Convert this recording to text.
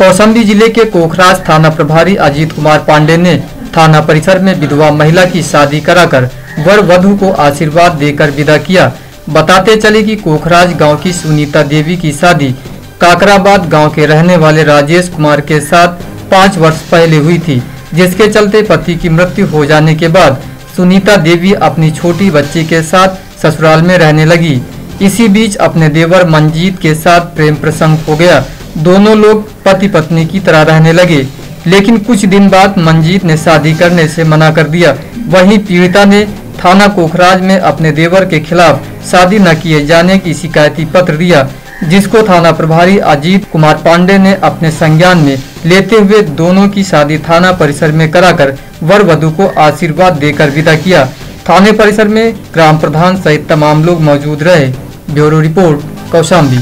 कौशाम्बी ज़िले के कोखराज थाना प्रभारी अजीत कुमार पांडे ने थाना परिसर में विधवा महिला की शादी कराकर वर वधु को आशीर्वाद देकर विदा किया। बताते चले कि कोखराज गाँव की सुनीता देवी की शादी काकराबाद गाँव के रहने वाले राजेश कुमार के साथ पाँच वर्ष पहले हुई थी, जिसके चलते पति की मृत्यु हो जाने के बाद सुनीता देवी अपनी छोटी बच्ची के साथ ससुराल में रहने लगी। इसी बीच अपने देवर मंजीत के साथ प्रेम प्रसंग हो गया। दोनों लोग पति पत्नी की तरह रहने लगे। लेकिन कुछ दिन बाद मंजीत ने शादी करने से मना कर दिया। वहीं पीड़िता ने थाना कोखराज में अपने देवर के खिलाफ शादी न किए जाने की शिकायती पत्र दिया, जिसको थाना प्रभारी अजीत कुमार पांडे ने अपने संज्ञान में लेते हुए दोनों की शादी थाना परिसर में कराकर वर वधु को आशीर्वाद देकर विदा किया। थाने परिसर में ग्राम प्रधान सहित तमाम लोग मौजूद रहे। Bureau report, Kaushambi.